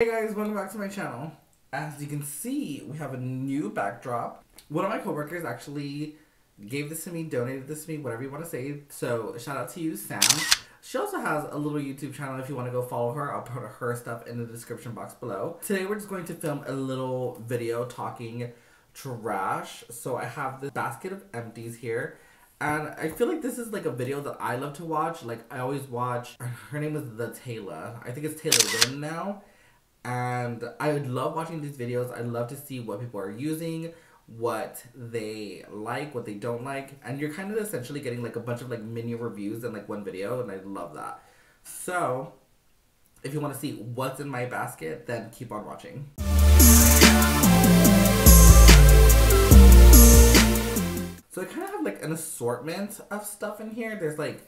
Hey guys, welcome back to my channel. As you can see, we have a new backdrop. One of my coworkers actually gave this to me, donated this to me, whatever you want to say. So shout out to you, Sam. She also has a little YouTube channel if you want to go follow her. I'll put her stuff in the description box below. Today we're just going to film a little video talking trash. So I have this basket of empties here. And I feel like this is like a video that I love to watch. Like I always watch, her name is The Taylor. I think it's Taylor Wynn now and I would love watching these videos. I love to see what people are using, what they like, what they don't like, and you're kind of essentially getting like a bunch of like mini reviews in like one video, and I love that. So, if you want to see what's in my basket, then keep on watching. So I kind of have like an assortment of stuff in here. There's like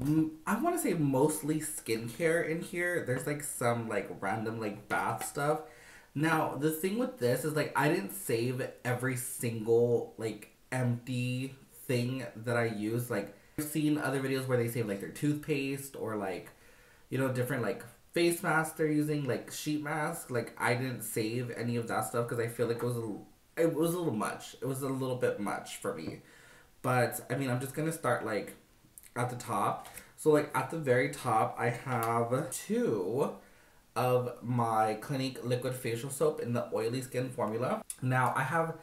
I want to say mostly skincare in here. There's like some like random like bath stuff. Now, the thing with this is like I didn't save every single like empty thing that I use. Like I've seen other videos where they save like their toothpaste or like you know different like face masks they're using, like sheet mask. Like I didn't save any of that stuff because I feel like it was a it was a little much. It was a little bit much for me. But I mean, I'm just going to start like at the top. So like at the very top, I have two of my Clinique liquid facial soap in the oily skin formula. Now I have,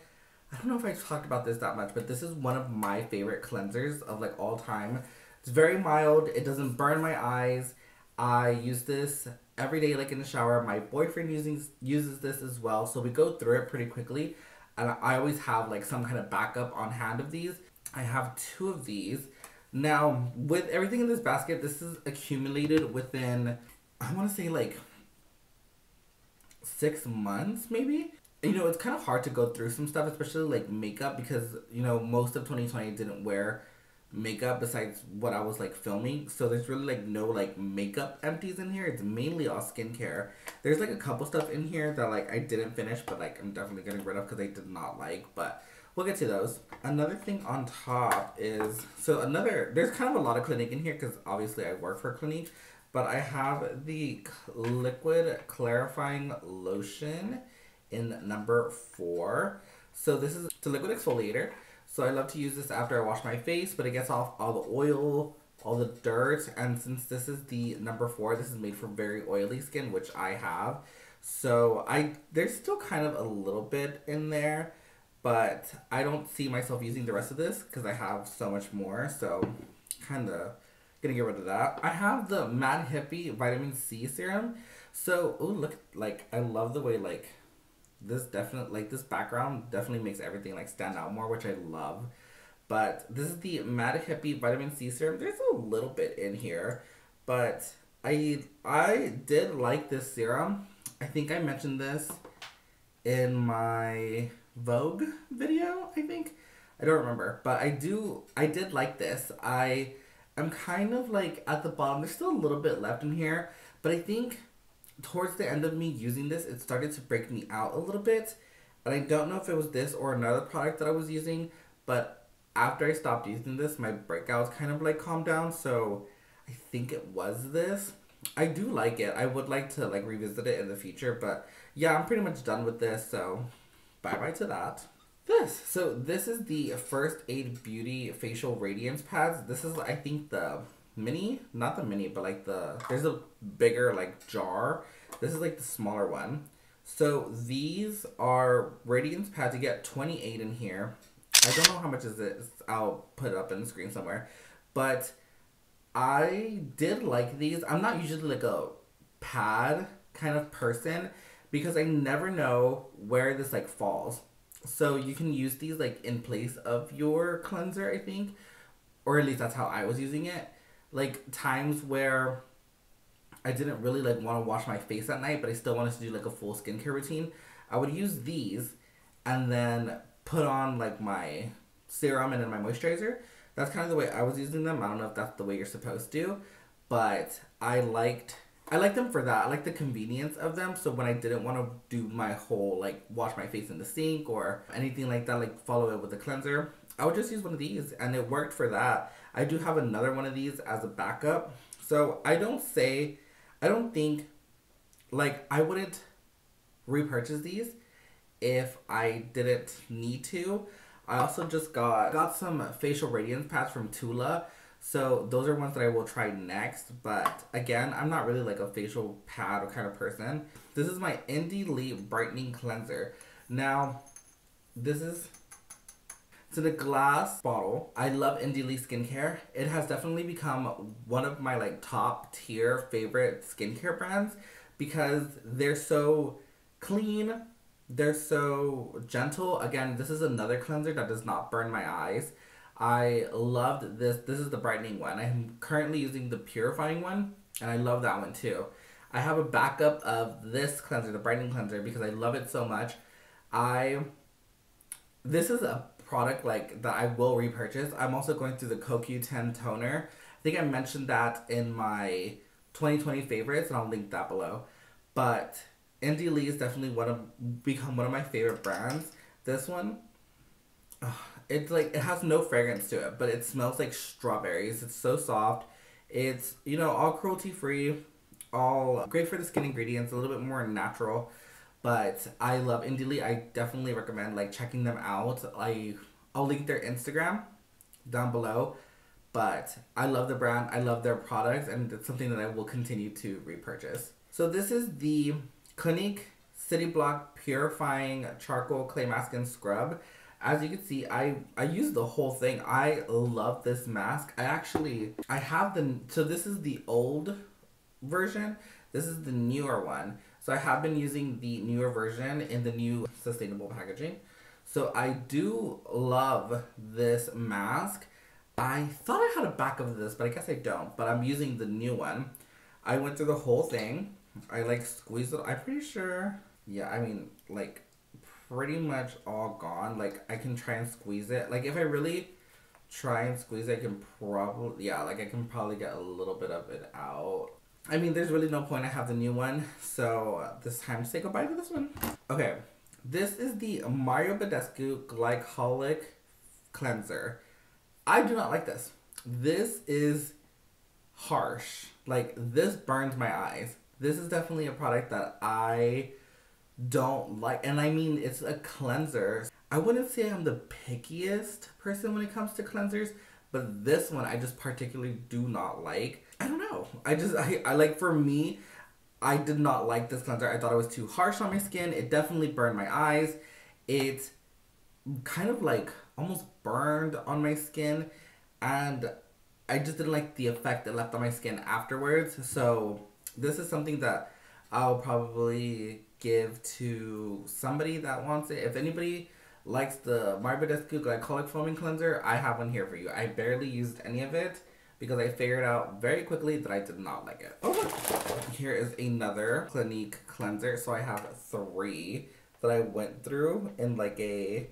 I don't know if I talked about this that much, but this is one of my favorite cleansers of like all time. It's very mild. It doesn't burn my eyes. I use this every day like in the shower. My boyfriend using uses this as well. So we go through it pretty quickly. And I always have like some kind of backup on hand of these. I have two of these. Now, with everything in this basket, this is accumulated within, I want to say like six months, maybe. You know, it's kind of hard to go through some stuff, especially like makeup, because, you know, most of 2020 didn't wear makeup besides what I was like filming. So there's really like no like makeup empties in here. It's mainly all skincare. There's like a couple stuff in here that like I didn't finish, but like I'm definitely getting rid of because I did not like. But We'll get to those. Another thing on top is so another. There's kind of a lot of Clinique in here because obviously I work for Clinique, but I have the liquid clarifying lotion in number four. So this is the liquid exfoliator. So I love to use this after I wash my face, but it gets off all the oil, all the dirt, and since this is the number four, this is made for very oily skin, which I have. So I there's still kind of a little bit in there but I don't see myself using the rest of this because I have so much more. So, kind of gonna get rid of that. I have the Mad Hippie Vitamin C Serum. So, oh look, like I love the way like this definitely like this background definitely makes everything like stand out more, which I love. But this is the Mad Hippie Vitamin C Serum. There's a little bit in here, but I I did like this serum. I think I mentioned this in my Vogue video, I think. I don't remember, but I do. I did like this. I am kind of like at the bottom. There's still a little bit left in here, but I think towards the end of me using this, it started to break me out a little bit. And I don't know if it was this or another product that I was using, but after I stopped using this, my breakouts kind of like calmed down. So I think it was this. I do like it. I would like to like revisit it in the future, but yeah, I'm pretty much done with this. So bye bye to that. This. So this is the First Aid Beauty Facial Radiance Pads. This is, I think, the mini. Not the mini, but like the... There's a bigger, like, jar. This is, like, the smaller one. So these are Radiance Pads. You get 28 in here. I don't know how much is it. I'll put it up in the screen somewhere. But I did like these. I'm not usually, like, a pad kind of person because I never know where this like falls. So you can use these like in place of your cleanser, I think, or at least that's how I was using it. Like times where I didn't really like want to wash my face at night, but I still wanted to do like a full skincare routine. I would use these and then put on like my serum and then my moisturizer. That's kind of the way I was using them. I don't know if that's the way you're supposed to, but I liked I like them for that. I like the convenience of them. So when I didn't want to do my whole like wash my face in the sink or anything like that, like follow it with a cleanser, I would just use one of these and it worked for that. I do have another one of these as a backup. So I don't say, I don't think, like I wouldn't repurchase these if I didn't need to. I also just got got some facial radiance pads from Tula. So those are ones that I will try next. But again, I'm not really like a facial pad kind of person. This is my Indie Lee Brightening Cleanser. Now, this is to a glass bottle. I love Indie Lee skincare. It has definitely become one of my like top tier favorite skincare brands because they're so clean, they're so gentle. Again, this is another cleanser that does not burn my eyes. I loved this. This is the brightening one. I'm currently using the purifying one, and I love that one too. I have a backup of this cleanser, the brightening cleanser, because I love it so much. I this is a product like that I will repurchase. I'm also going through the CoQ10 toner. I think I mentioned that in my 2020 favorites, and I'll link that below. But Indie Lee is definitely one of become one of my favorite brands. This one, it's like it has no fragrance to it, but it smells like strawberries. It's so soft. It's you know all cruelty free, all great for the skin ingredients. A little bit more natural, but I love Indie Lee. I definitely recommend like checking them out. I I'll link their Instagram down below. But I love the brand. I love their products, and it's something that I will continue to repurchase. So this is the Clinique City Block Purifying Charcoal Clay Mask and Scrub. As you can see, I, I use the whole thing. I love this mask. I actually, I have the, so this is the old version. This is the newer one. So I have been using the newer version in the new sustainable packaging. So I do love this mask. I thought I had a back of this, but I guess I don't. But I'm using the new one. I went through the whole thing. I like squeezed it. I'm pretty sure. Yeah, I mean, like, pretty much all gone. Like, I can try and squeeze it. Like, if I really try and squeeze it, I can probably, yeah, like, I can probably get a little bit of it out. I mean, there's really no point. I have the new one. So, this time to say goodbye to this one. Okay, this is the Mario Badescu Glycolic Cleanser. I do not like this. This is harsh. Like, this burns my eyes this is definitely a product that I don't like. And I mean, it's a cleanser. I wouldn't say I'm the pickiest person when it comes to cleansers, but this one I just particularly do not like. I don't know. I just, I, I like for me, I did not like this cleanser. I thought it was too harsh on my skin. It definitely burned my eyes. It kind of like almost burned on my skin. And I just didn't like the effect it left on my skin afterwards. So this is something that I'll probably give to somebody that wants it. If anybody likes the Mario Badescu Glycolic Foaming Cleanser, I have one here for you. I barely used any of it because I figured out very quickly that I did not like it. Oh, here is another Clinique cleanser. So I have three that I went through in like a,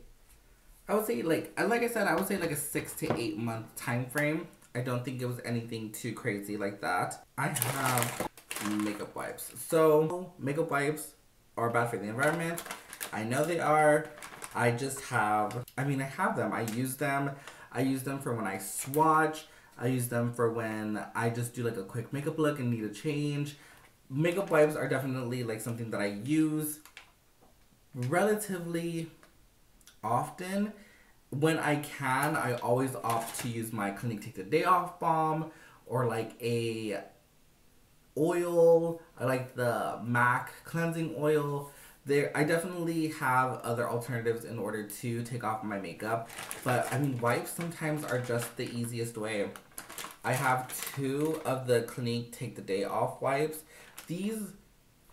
I would say like, like I said, I would say like a six to eight month time frame. I don't think it was anything too crazy like that. I have makeup wipes. So, makeup wipes are bad for the environment. I know they are. I just have, I mean, I have them. I use them. I use them for when I swatch. I use them for when I just do like a quick makeup look and need a change. Makeup wipes are definitely like something that I use relatively often. When I can, I always opt to use my Clinique Take the Day Off Balm or like a oil. I like the MAC cleansing oil. There, I definitely have other alternatives in order to take off my makeup, but I mean, wipes sometimes are just the easiest way. I have two of the Clinique Take the Day Off wipes. These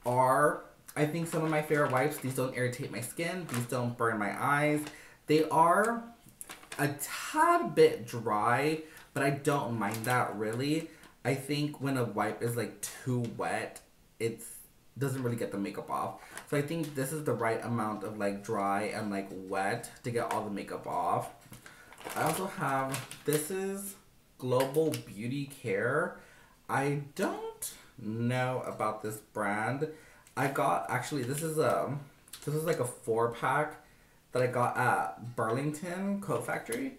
are, I think, some of my favorite wipes. These don't irritate my skin. These don't burn my eyes. They are a tad bit dry, but I don't mind that really. I think when a wipe is like too wet, it doesn't really get the makeup off. So I think this is the right amount of like dry and like wet to get all the makeup off. I also have, this is Global Beauty Care. I don't know about this brand. I got, actually, this is a, um, this is like a four pack that I got at Burlington Coat Factory.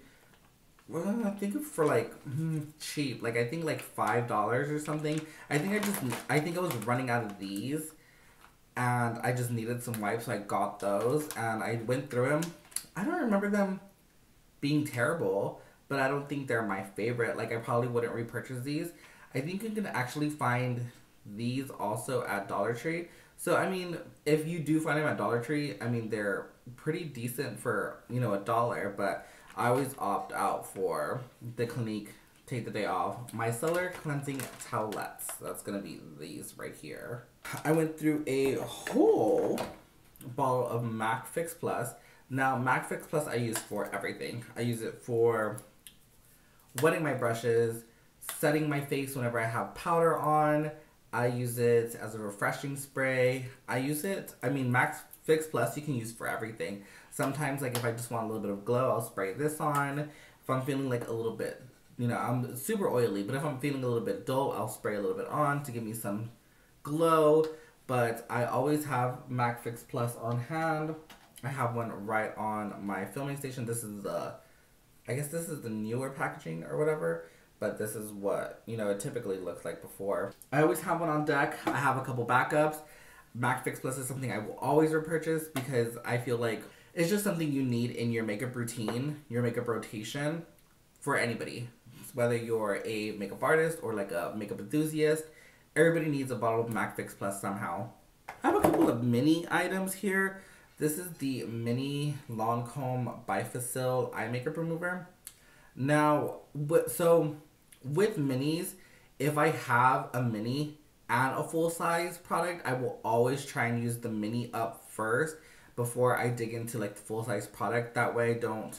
Well, I think for like hmm, cheap, like I think like five dollars or something. I think I just I think I was running out of these, and I just needed some wipes, so I got those, and I went through them. I don't remember them being terrible, but I don't think they're my favorite. Like I probably wouldn't repurchase these. I think you can actually find these also at Dollar Tree. So I mean, if you do find them at Dollar Tree, I mean they're pretty decent for you know a dollar. But I always opt out for the Clinique Take the Day Off micellar cleansing towelettes. That's gonna be these right here. I went through a whole bottle of MAC Fix Plus. Now MAC Fix Plus I use for everything. I use it for wetting my brushes, setting my face whenever I have powder on. I use it as a refreshing spray. I use it, I mean, MAC Fix Plus you can use for everything. Sometimes, like if I just want a little bit of glow, I'll spray this on. If I'm feeling like a little bit, you know, I'm super oily, but if I'm feeling a little bit dull, I'll spray a little bit on to give me some glow. But I always have MAC Fix Plus on hand. I have one right on my filming station. This is the, I guess this is the newer packaging or whatever but this is what you know it typically looks like before. I always have one on deck. I have a couple backups. Mac Fix Plus is something I will always repurchase because I feel like it's just something you need in your makeup routine, your makeup rotation for anybody. Whether you're a makeup artist or like a makeup enthusiast, everybody needs a bottle of Mac Fix Plus somehow. I have a couple of mini items here. This is the mini Lancome Bifacil eye makeup remover. Now, so with minis, if I have a mini and a full size product, I will always try and use the mini up first before I dig into like the full size product. That way I don't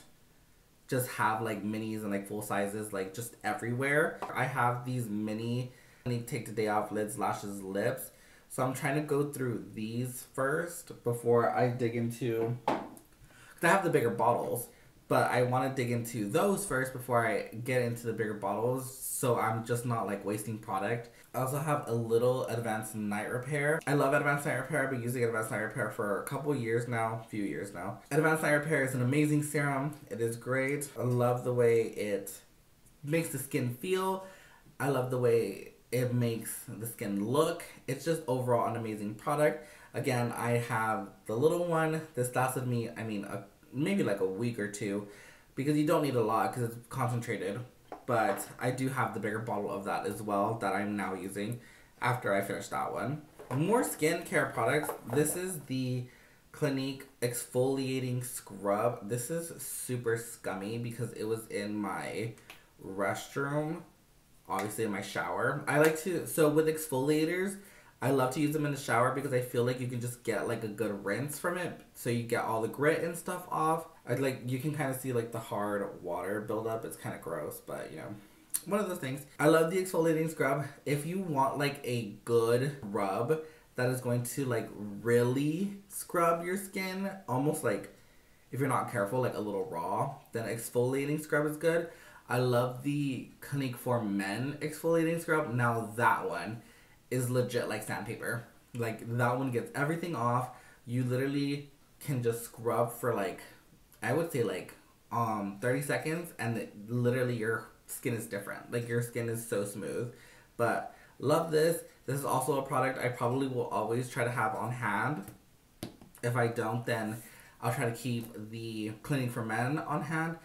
just have like minis and like full sizes like just everywhere. I have these mini I take the day off lids, lashes, lips. So I'm trying to go through these first before I dig into I have the bigger bottles. But I want to dig into those first before I get into the bigger bottles, so I'm just not like wasting product. I also have a little Advanced Night Repair. I love Advanced Night Repair. I've been using Advanced Night Repair for a couple years now, a few years now. Advanced Night Repair is an amazing serum. It is great. I love the way it makes the skin feel. I love the way it makes the skin look. It's just overall an amazing product. Again, I have the little one. This lasted me, I mean, a maybe like a week or two because you don't need a lot because it's concentrated. But I do have the bigger bottle of that as well that I'm now using after I finish that one. More skincare products. This is the Clinique exfoliating scrub. This is super scummy because it was in my restroom, obviously in my shower. I like to, so with exfoliators, I love to use them in the shower because I feel like you can just get like a good rinse from it. So you get all the grit and stuff off. I like you can kind of see like the hard water buildup. It's kind of gross, but you know, one of those things. I love the exfoliating scrub. If you want like a good rub that is going to like really scrub your skin, almost like if you're not careful, like a little raw, then exfoliating scrub is good. I love the Clinique for Men exfoliating scrub. Now that one is legit like sandpaper. Like that one gets everything off. You literally can just scrub for like I would say like um 30 seconds and it, literally your skin is different. Like your skin is so smooth. But love this. This is also a product I probably will always try to have on hand. If I don't then I'll try to keep the Clinique for Men on hand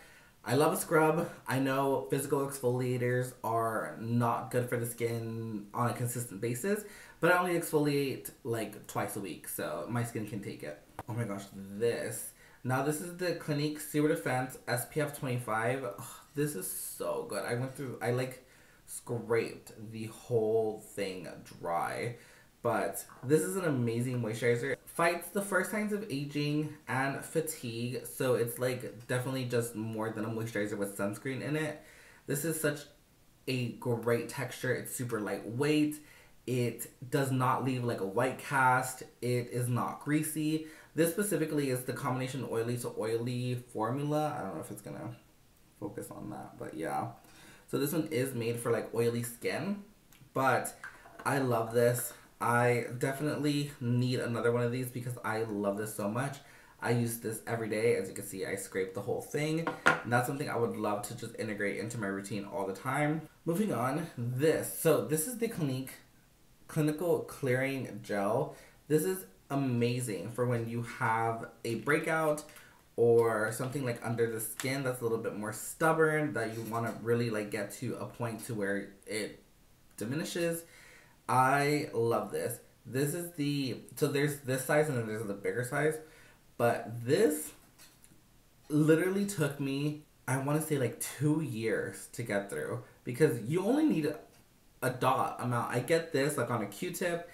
I love a scrub. I know physical exfoliators are not good for the skin on a consistent basis, but I only exfoliate like twice a week, so my skin can take it. Oh my gosh, this. Now this is the Clinique Superdefense SPF 25. Oh, this is so good. I went through, I like scraped the whole thing dry. But this is an amazing moisturizer. Fights the first signs of aging and fatigue. So it's like definitely just more than a moisturizer with sunscreen in it. This is such a great texture. It's super lightweight. It does not leave like a white cast. It is not greasy. This specifically is the combination oily to oily formula. I don't know if it's gonna focus on that, but yeah. So this one is made for like oily skin, but I love this. I definitely need another one of these because I love this so much. I use this every day. As you can see, I scrape the whole thing. And that's something I would love to just integrate into my routine all the time. Moving on, this. So this is the Clinique Clinical Clearing Gel. This is amazing for when you have a breakout or something like under the skin that's a little bit more stubborn that you want to really like get to a point to where it diminishes. I love this. This is the so there's this size and then there's the bigger size, but this literally took me I want to say like two years to get through because you only need a dot amount. I get this like on a Q-tip,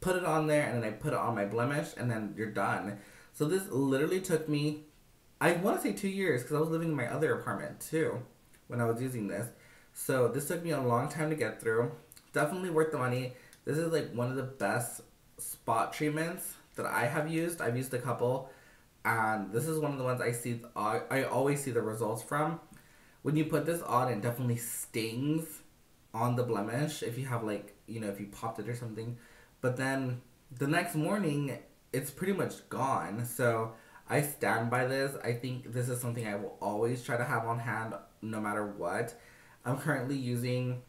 put it on there, and then I put it on my blemish, and then you're done. So this literally took me, I want to say two years because I was living in my other apartment too when I was using this. So this took me a long time to get through. Definitely worth the money. This is like one of the best spot treatments that I have used. I've used a couple and this is one of the ones I see. I, always see the results from. When you put this on, it definitely stings on the blemish if you have like you know if you popped it or something, but then the next morning it's pretty much gone. So I stand by this. I think this is something I will always try to have on hand no matter what. I'm currently using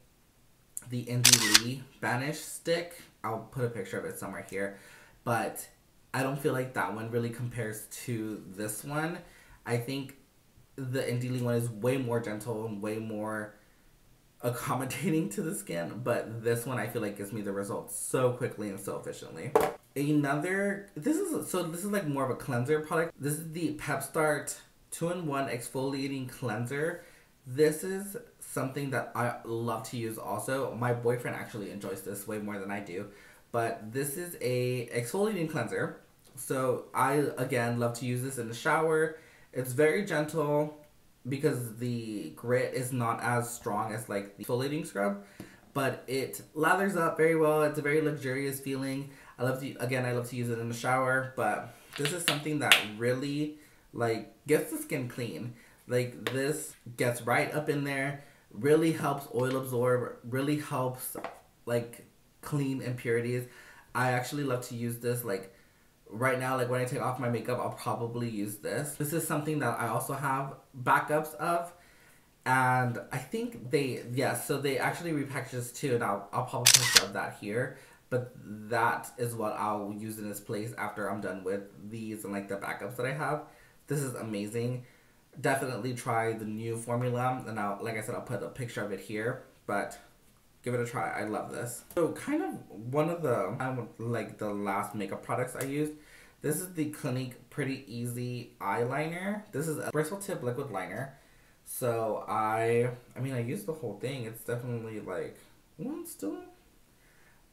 the Indie Lee Banish stick. I'll put a picture of it somewhere here. But I don't feel like that one really compares to this one. I think the Indie Lee one is way more gentle and way more accommodating to the skin, but this one I feel like gives me the results so quickly and so efficiently. Another, this is, so this is like more of a cleanser product. This is the Pep Start 2-in-1 Exfoliating Cleanser. This is something that I love to use also. My boyfriend actually enjoys this way more than I do. But this is a exfoliating cleanser. So I again love to use this in the shower. It's very gentle because the grit is not as strong as like the exfoliating scrub, but it lathers up very well. It's a very luxurious feeling. I love to again I love to use it in the shower, but this is something that really like gets the skin clean. Like this gets right up in there, really helps oil absorb, really helps like clean impurities. I actually love to use this like right now like when I take off my makeup I'll probably use this. This is something that I also have backups of and I think they yes yeah, so they actually repackage this too and I'll, I'll probably shove that here but that is what I'll use in its place after I'm done with these and like the backups that I have. This is amazing. Definitely try the new formula and I'll like I said I'll put a picture of it here but give it a try. I love this. So kind of one of the um, like the last makeup products I used. This is the Clinique Pretty Easy eyeliner. This is a bristle tip liquid liner. So I I mean I used the whole thing. It's definitely like well it's still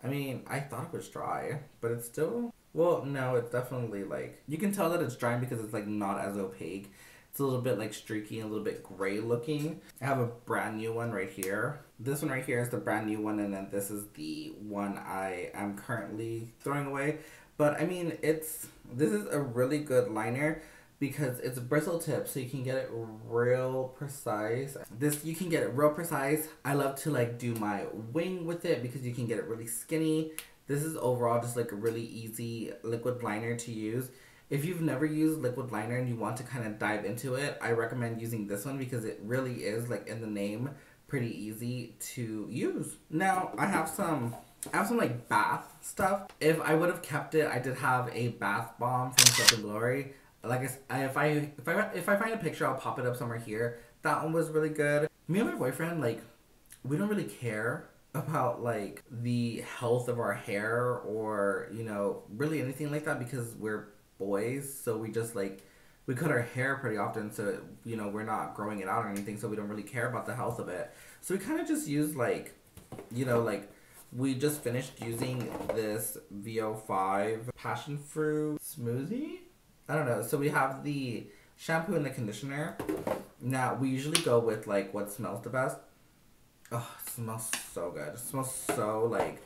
I mean I thought it was dry, but it's still well no it's definitely like you can tell that it's drying because it's like not as opaque. It's a little bit like streaky a little bit gray looking. I have a brand new one right here. This one right here is the brand new one and then this is the one I am currently throwing away. But I mean, it's this is a really good liner because it's a bristle tip so you can get it real precise. This you can get it real precise. I love to like do my wing with it because you can get it really skinny. This is overall just like a really easy liquid liner to use. If you've never used liquid liner and you want to kind of dive into it, I recommend using this one because it really is like in the name pretty easy to use. Now, I have some I have some like bath stuff. If I would have kept it, I did have a bath bomb from and Glory. Like I, if I if I if I find a picture, I'll pop it up somewhere here. That one was really good. Me and my boyfriend like we don't really care about like the health of our hair or you know really anything like that because we're boys, so we just like we cut our hair pretty often, so you know we're not growing it out or anything, so we don't really care about the health of it. So we kind of just use like, you know, like we just finished using this VO5 passion fruit smoothie. I don't know. So we have the shampoo and the conditioner. Now we usually go with like what smells the best. Oh, it smells so good. It smells so like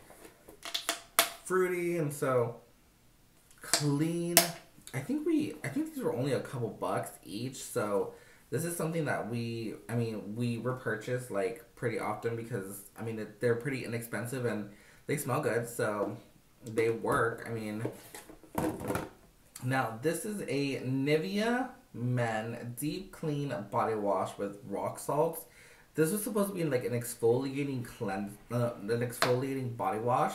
fruity and so clean. I think we I think these were only a couple bucks each, so this is something that we I mean we repurchase like pretty often because I mean they're pretty inexpensive and they smell good, so they work. I mean, now this is a Nivea Men Deep Clean Body Wash with rock salts. This was supposed to be like an exfoliating cleanse, uh, an exfoliating body wash.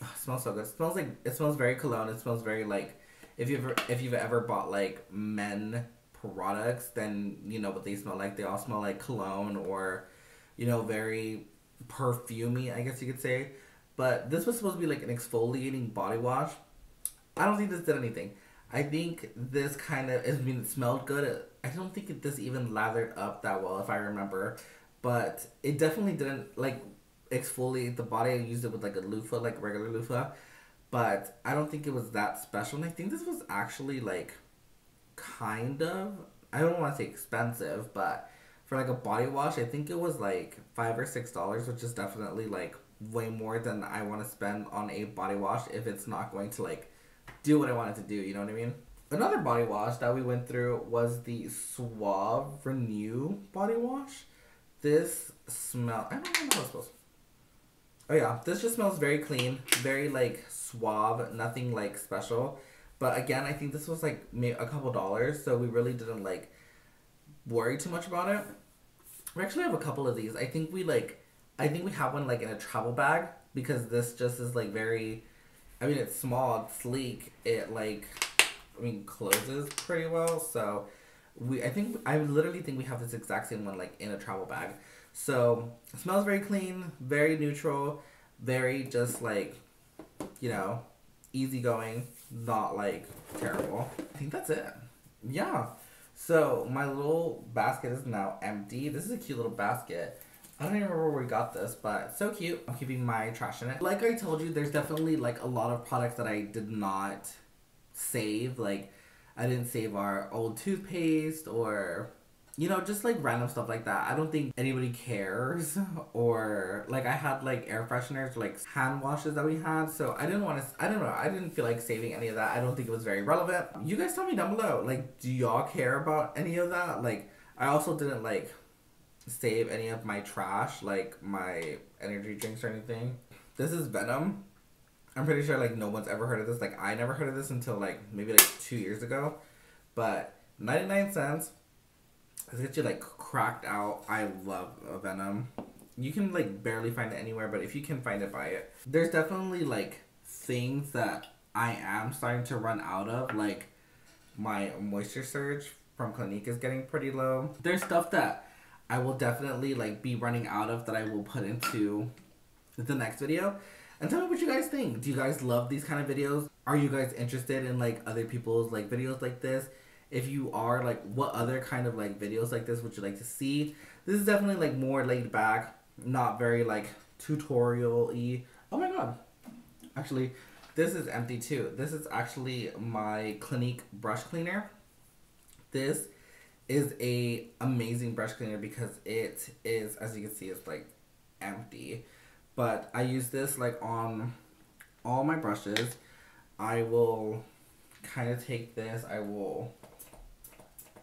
smells so good. It smells like it smells very cologne. It smells very like if you've if you've ever bought like men products, then you know what they smell like. They all smell like cologne or, you know, very perfumey, I guess you could say. But this was supposed to be like an exfoliating body wash. I don't think this did anything. I think this kind of, I mean, it smelled good. I don't think it, this even lathered up that well, if I remember. But it definitely didn't, like, exfoliate the body. I used it with, like, a loofah, like regular loofah. But I don't think it was that special. And I think this was actually, like, kind of, I don't want to say expensive, but for, like, a body wash, I think it was, like, 5 or $6, which is definitely, like, way more than I want to spend on a body wash if it's not going to, like, do what I wanted to do. You know what I mean? Another body wash that we went through was the Suave Renew body wash. This smell. I don't know how. Oh yeah, this just smells very clean, very like suave, nothing like special. But again, I think this was like a couple dollars, so we really didn't like worry too much about it. We actually have a couple of these. I think we like, I think we have one like in a travel bag because this just is like very I mean, it's small, it's sleek. It like, I mean, closes pretty well. So we, I think, I literally think we have this exact same one like in a travel bag. So smells very clean, very neutral, very just like, you know, easygoing, not like terrible. I think that's it. Yeah. So my little basket is now empty. This is a cute little basket. I don't even remember where we got this, but so cute. I'm keeping my trash in it. Like I told you, there's definitely like a lot of products that I did not save. Like I didn't save our old toothpaste or you know, just like random stuff like that. I don't think anybody cares. Or like I had like air fresheners, like hand washes that we had. So I didn't want to. I don't know. I didn't feel like saving any of that. I don't think it was very relevant. You guys tell me down below. Like, do y'all care about any of that? Like, I also didn't like save any of my trash, like my energy drinks or anything. This is Venom. I'm pretty sure like no one's ever heard of this. Like I never heard of this until like maybe like two years ago. But 99 cents. This gets you like cracked out. I love Venom. You can like barely find it anywhere, but if you can find it, buy it. There's definitely like things that I am starting to run out of. Like my moisture surge from Clinique is getting pretty low. There's stuff that I will definitely like be running out of that I will put into the next video. And tell me what you guys think. Do you guys love these kind of videos? Are you guys interested in like other people's like videos like this? If you are, like what other kind of like videos like this would you like to see? This is definitely like more laid back, not very like tutorial-y. Oh my god. Actually, this is empty too. This is actually my Clinique brush cleaner. This is a amazing brush cleaner because it is, as you can see, it's like empty. But I use this like on all my brushes. I will kind of take this. I will.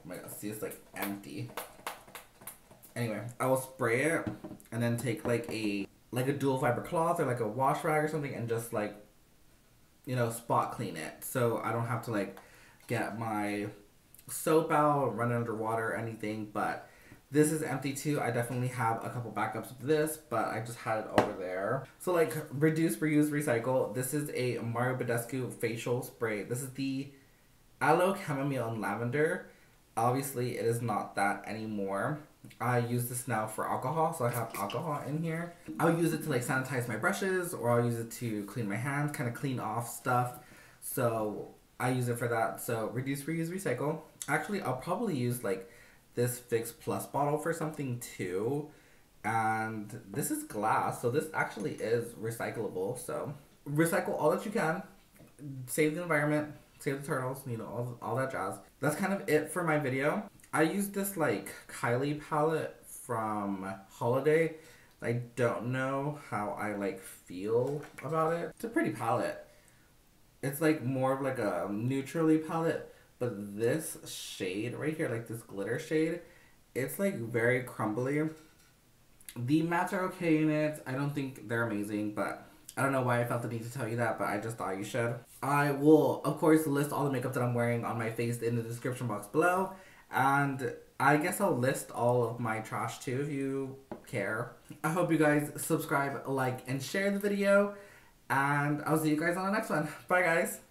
My see, it's like empty. Anyway, I will spray it and then take like a like a dual fiber cloth or like a wash rag or something and just like you know spot clean it so I don't have to like get my soap out, run it underwater, or anything, but this is empty too. I definitely have a couple backups of this, but I just had it over there. So like reduce, reuse, recycle. This is a Mario Badescu facial spray. This is the aloe, chamomile, and lavender. Obviously, it is not that anymore. I use this now for alcohol, so I have alcohol in here. I'll use it to like sanitize my brushes, or I'll use it to clean my hands, kind of clean off stuff. So I use it for that. So reduce, reuse, recycle. Actually, I'll probably use like this Fix Plus bottle for something too. And this is glass, so this actually is recyclable. So recycle all that you can. Save the environment, save the turtles, you know, all, all that jazz. That's kind of it for my video. I used this like Kylie palette from Holiday. I don't know how I like feel about it. It's a pretty palette. It's like more of like a neutrally palette, but this shade right here, like this glitter shade, it's like very crumbly. The mattes are okay in it. I don't think they're amazing, but I don't know why I felt the need to tell you that, but I just thought you should. I will, of course, list all the makeup that I'm wearing on my face in the description box below. And I guess I'll list all of my trash too if you care. I hope you guys subscribe, like, and share the video. And I'll see you guys on the next one. Bye, guys.